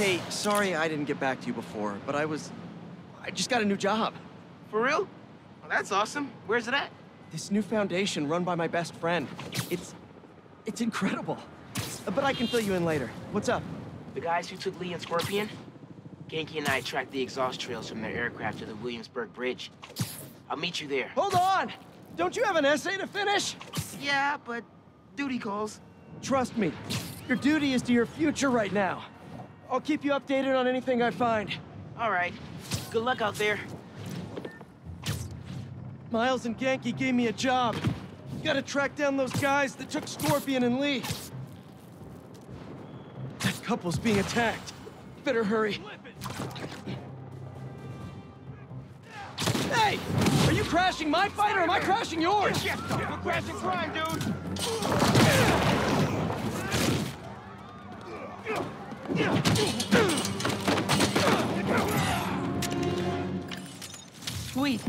Hey, sorry I didn't get back to you before, but I was... I just got a new job. For real? Well, that's awesome. Where's it at? This new foundation run by my best friend. It's... it's incredible. But I can fill you in later. What's up? The guys who took Li and Scorpion? Ganke and I tracked the exhaust trails from their aircraft to the Williamsburg Bridge. I'll meet you there. Hold on! Don't you have an essay to finish? Yeah, but duty calls. Trust me, your duty is to your future right now. I'll keep you updated on anything I find. All right. Good luck out there. Miles and Ganke gave me a job. Gotta track down those guys that took Scorpion and Li. That couple's being attacked. Better hurry. Hey! Are you crashing my fight or am I crashing yours? We're crashing crime, dude! Sweet.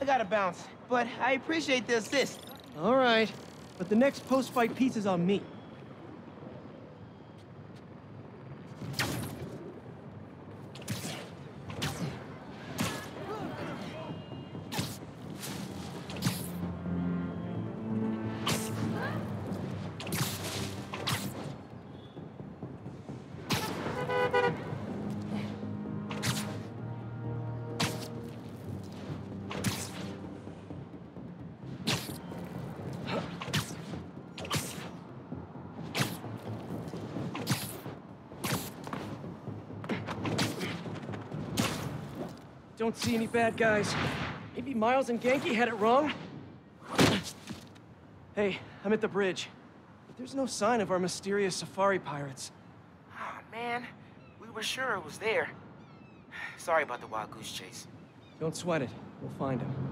I gotta bounce, but I appreciate the assist. All right, but the next post-fight piece is on me. Don't see any bad guys. Maybe Miles and Ganke had it wrong? Hey, I'm at the bridge. But there's no sign of our mysterious safari pirates. Oh, man. We were sure it was there. Sorry about the wild goose chase. Don't sweat it. We'll find him.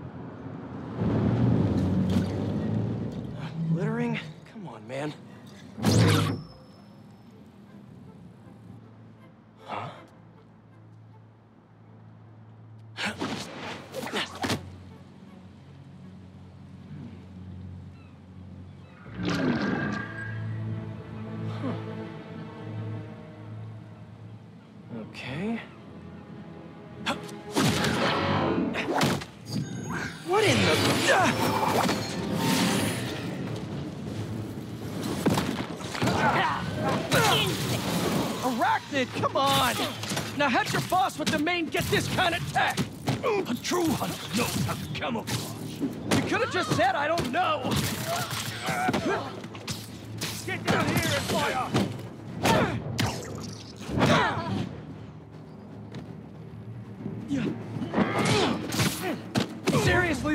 Okay. What in the... Arachnid, come on! Now how'd your boss with the mane get this kind of tech? A true hunter knows how to camouflage. You could have just said I don't know.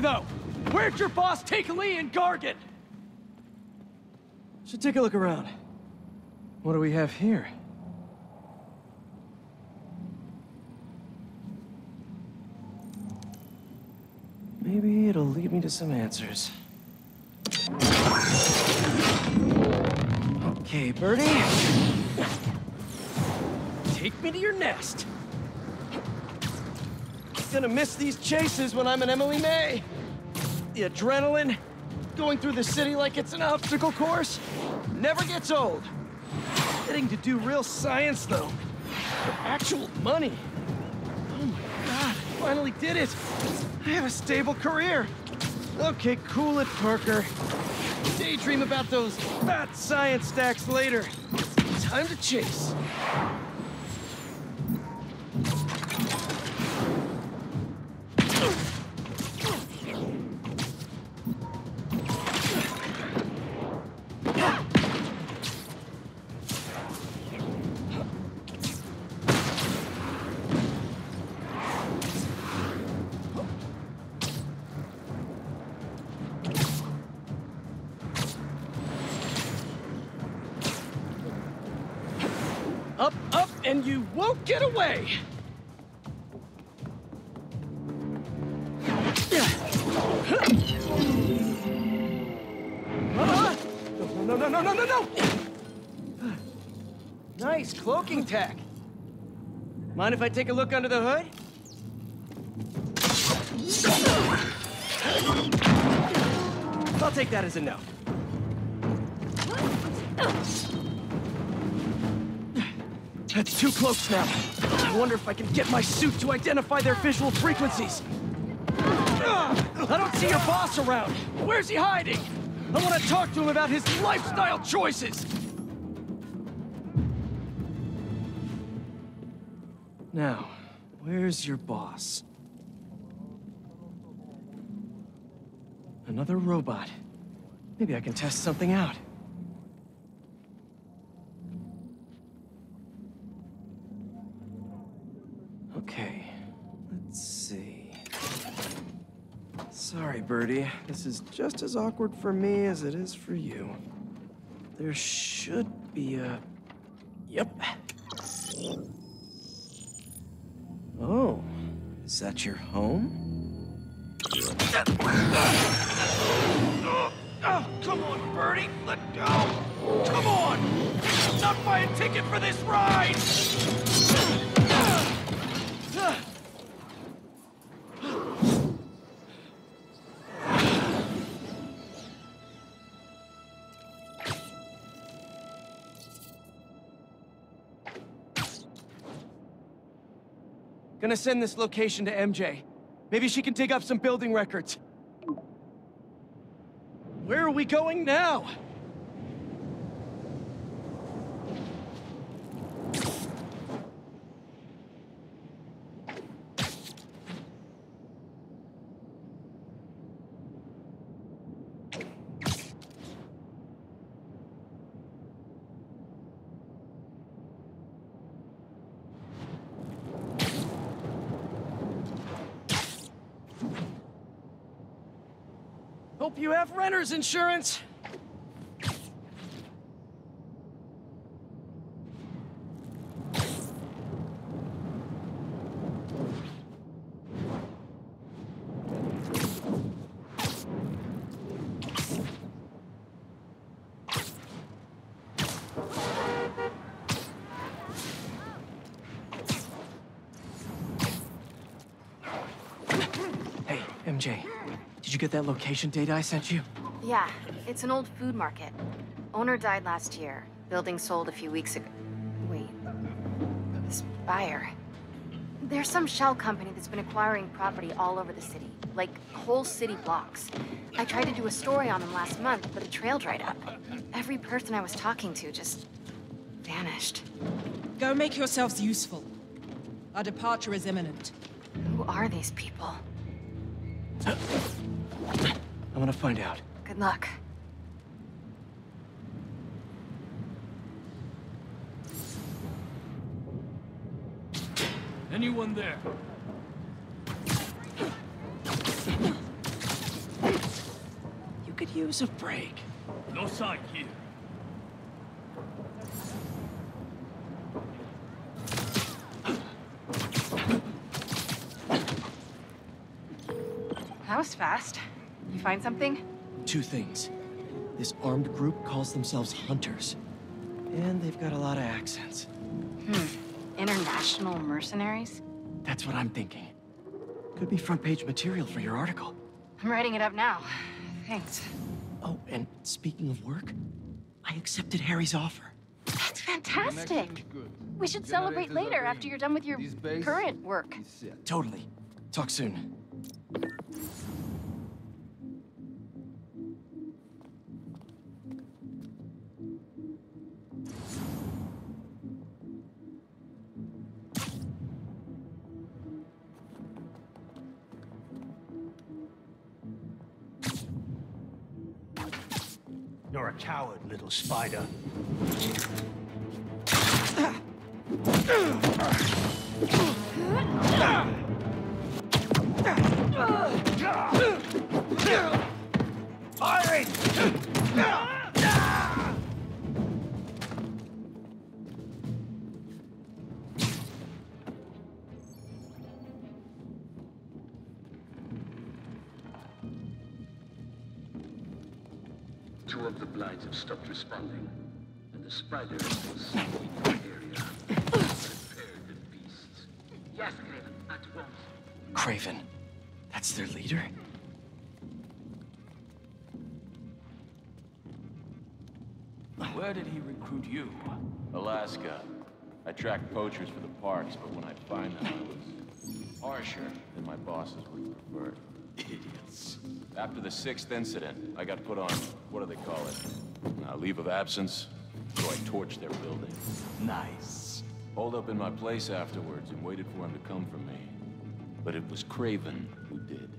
though, where'd your boss take Li and Gargan? Should take a look around. What do we have here? Maybe it'll lead me to some answers. Okay, Birdie. Take me to your nest. Gonna miss these chases when I'm an Emily May. The adrenaline, going through the city like it's an obstacle course, never gets old. Getting to do real science, though. For actual money. Oh my god, finally did it. I have a stable career. Okay, cool it, Parker. Daydream about those fat science stacks later. Time to chase. Up, up, and you won't get away! No, no, no! Nice cloaking tech. Mind if I take a look under the hood? I'll take that as a no. That's too close now. I wonder if I can get my suit to identify their visual frequencies. I don't see your boss around. Where's he hiding? I want to talk to him about his lifestyle choices. Now, where's your boss? Another robot. Maybe I can test something out. Okay, let's see. Sorry, Birdie. This is just as awkward for me as it is for you. There should be a... Yep. Oh, is that your home? Oh, come on, Birdie, let go! Come on! Not buy a ticket for this ride! Gonna send this location to MJ. Maybe she can dig up some building records. Where are we going now? Hope you have renter's insurance. Hey, MJ. Did you get that location data I sent you? Yeah, it's an old food market. Owner died last year. Building sold a few weeks ago. Wait. This buyer. There's some shell company that's been acquiring property all over the city. Like, whole city blocks. I tried to do a story on them last month, but the trail dried up. Every person I was talking to just... vanished. Go make yourselves useful. Our departure is imminent. Who are these people? I'm gonna find out. Good luck. Anyone there? You could use a break. No sign here. That was fast. You find something? Two things. This armed group calls themselves Hunters. And they've got a lot of accents. Hmm. International mercenaries? That's what I'm thinking. Could be front page material for your article. I'm writing it up now. Thanks. Oh, and speaking of work, I accepted Harry's offer. That's fantastic. We should celebrate later after you're done with your current work. Totally. Talk soon. You're a coward, little spider. Ah. Two of the blinds have stopped responding, and the spider is still sneaking in the area. Prepare the beasts. Yes, Kraven, at once. Kraven. That's their leader? Where did he recruit you? Alaska. I track poachers for the parks, but when I find them, I was harsher than my bosses would prefer. Idiots. After the sixth incident, I got put on, what do they call it? A leave of absence, so I torched their building. Nice. Holed up in my place afterwards and waited for him to come for me. But it was Kraven who did.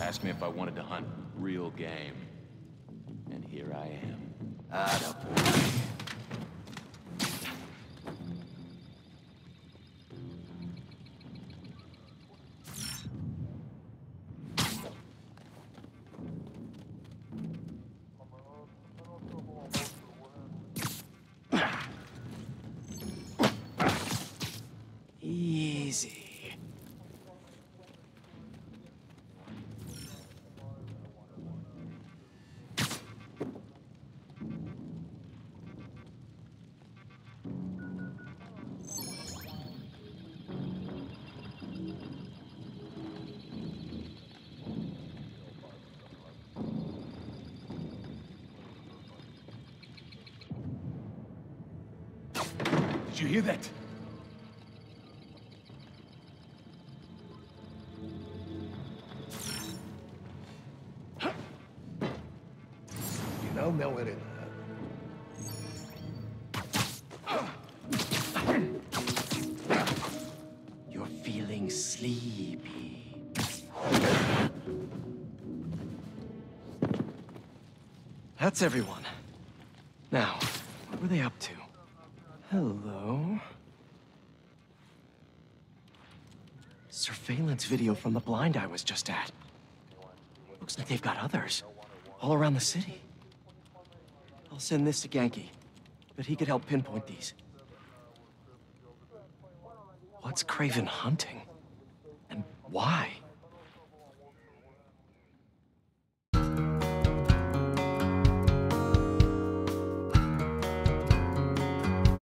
Asked me if I wanted to hunt real game. And here I am. You hear that? You know, know it in You're feeling sleepy. That's everyone. Now, what were they up to? Hello? Surveillance video from the blind I was just at. Looks like they've got others. All around the city. I'll send this to Ganke. But he could help pinpoint these. What's Kraven hunting? And why?